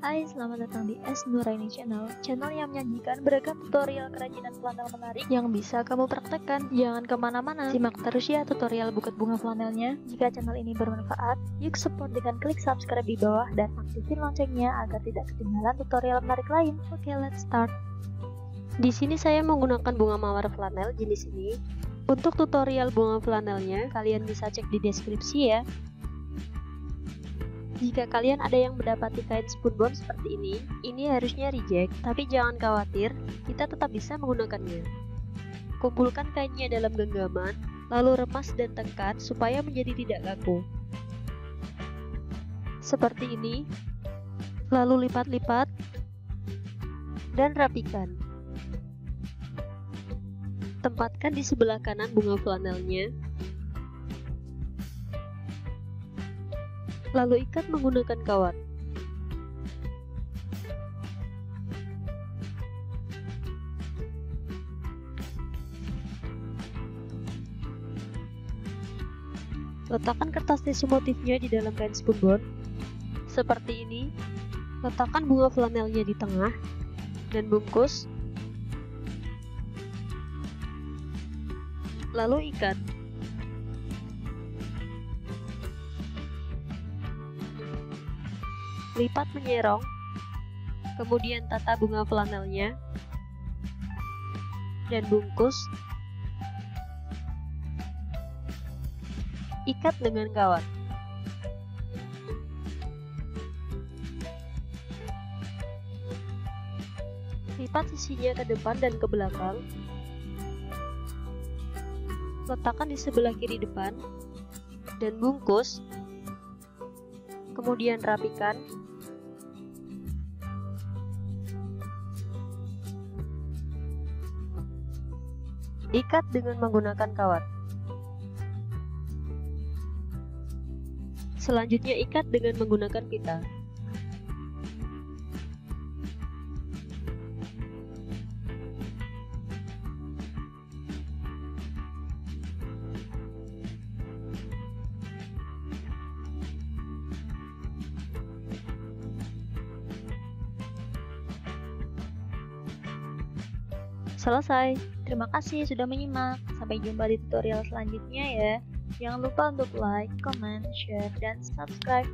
Hai, selamat datang di S Nuraini Channel. Channel yang menyajikan beragam tutorial kerajinan flanel menarik yang bisa kamu praktekkan. Jangan ke mana-mana, simak terus ya tutorial buket bunga flanelnya. Jika channel ini bermanfaat, yuk support dengan klik subscribe di bawah dan aktifin loncengnya agar tidak ketinggalan tutorial menarik lain. Oke, let's start. Di sini saya menggunakan bunga mawar flanel jenis ini. Untuk tutorial bunga flanelnya, kalian bisa cek di deskripsi ya jika kalian ada yang mendapati kain spoonbone seperti ini, ini harusnya reject, tapi jangan khawatir, kita tetap bisa menggunakannya. Kumpulkan kainnya dalam genggaman, lalu remas dan tekan supaya menjadi tidak kaku. Seperti ini, lalu lipat-lipat, dan rapikan. Tempatkan di sebelah kanan bunga flanelnya, lalu ikat menggunakan kawat. Letakkan kertas tisu motifnya di dalam kain spunbon. Seperti ini. Letakkan bunga flanelnya di tengah dan bungkus. Lalu ikat. Lipat menyerong, kemudian tata bunga flanelnya, dan bungkus, ikat dengan kawat. Lipat sisinya ke depan dan ke belakang, letakkan di sebelah kiri depan, dan bungkus kemudian rapikan Ikat dengan menggunakan kawat. Selanjutnya ikat dengan menggunakan pita. Selesai. Terima kasih sudah menyimak. Sampai jumpa di tutorial selanjutnya ya. Jangan lupa untuk like, comment, share, dan subscribe.